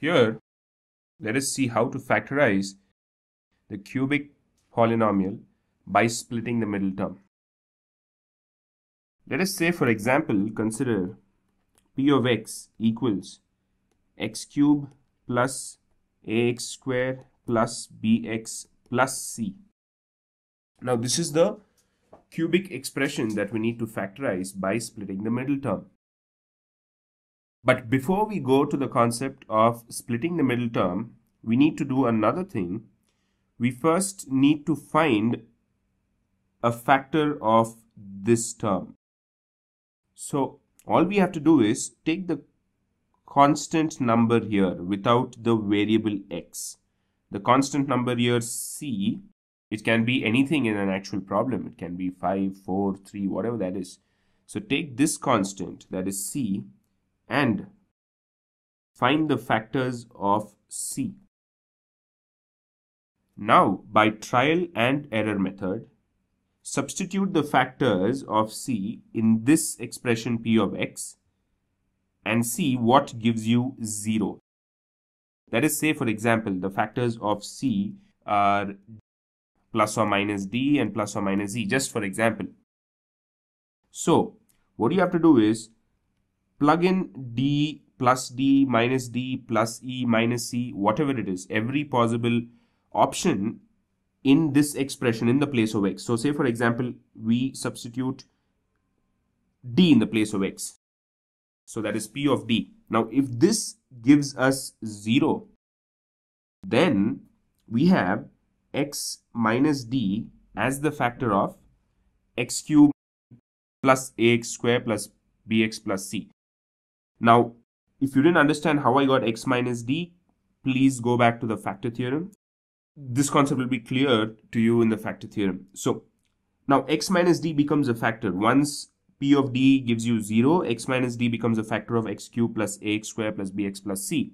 Here, let us see how to factorize the cubic polynomial by splitting the middle term. Let us say, for example, consider p of x equals x cube plus ax square plus bx plus c. Now, this is the cubic expression that we need to factorize by splitting the middle term. But before we go to the concept of splitting the middle term, we need to do another thing. We first need to find a factor of this term. So all we have to do is take the constant number here without the variable x. The constant number here c, it can be anything in an actual problem. It can be 5, 4, 3, whatever that is. So take this constant that is c and find the factors of C. Now, by trial and error method, substitute the factors of C in this expression P of X and see what gives you 0. That is, say for example, the factors of C are plus or minus D and plus or minus E, just for example. So, what you have to do is plug in d plus d minus d plus e minus c, whatever it is, every possible option in this expression in the place of x. So say for example, we substitute d in the place of x. So that is p of d. Now if this gives us 0, then we have x minus d as the factor of x cube plus ax square plus bx plus c. Now, if you didn't understand how I got x minus d, please go back to the factor theorem. This concept will be clear to you in the factor theorem. So, now x minus d becomes a factor. Once p of d gives you 0, x minus d becomes a factor of x cubed plus ax square plus bx plus c.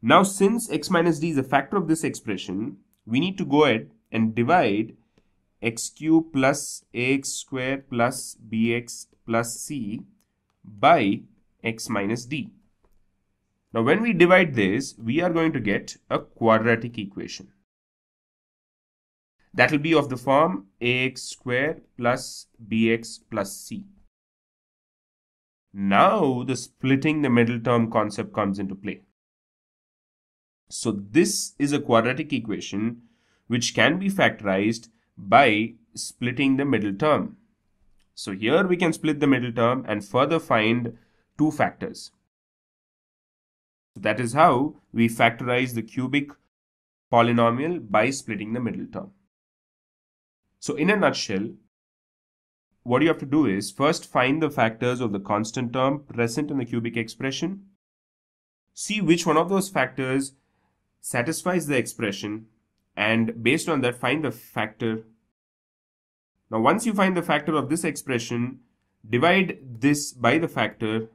Now, since x minus d is a factor of this expression, we need to go ahead and divide x cubed plus ax square plus bx plus c by x minus d. Now when we divide this, we are going to get a quadratic equation. That will be of the form ax square plus bx plus c. Now the splitting the middle term concept comes into play. So this is a quadratic equation which can be factorized by splitting the middle term. So here we can split the middle term and further find two factors. So that is how we factorize the cubic polynomial by splitting the middle term. So in a nutshell, what you have to do is first find the factors of the constant term present in the cubic expression. See which one of those factors satisfies the expression and based on that find the factor now once you find the factor of this expression, divide this by the factor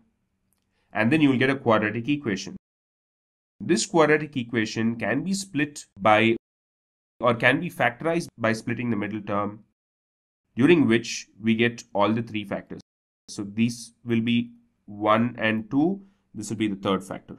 and then you will get a quadratic equation. This quadratic equation can be split by or can be factorized by splitting the middle term during which we get all the three factors. So these will be 1 and 2. This will be the third factor.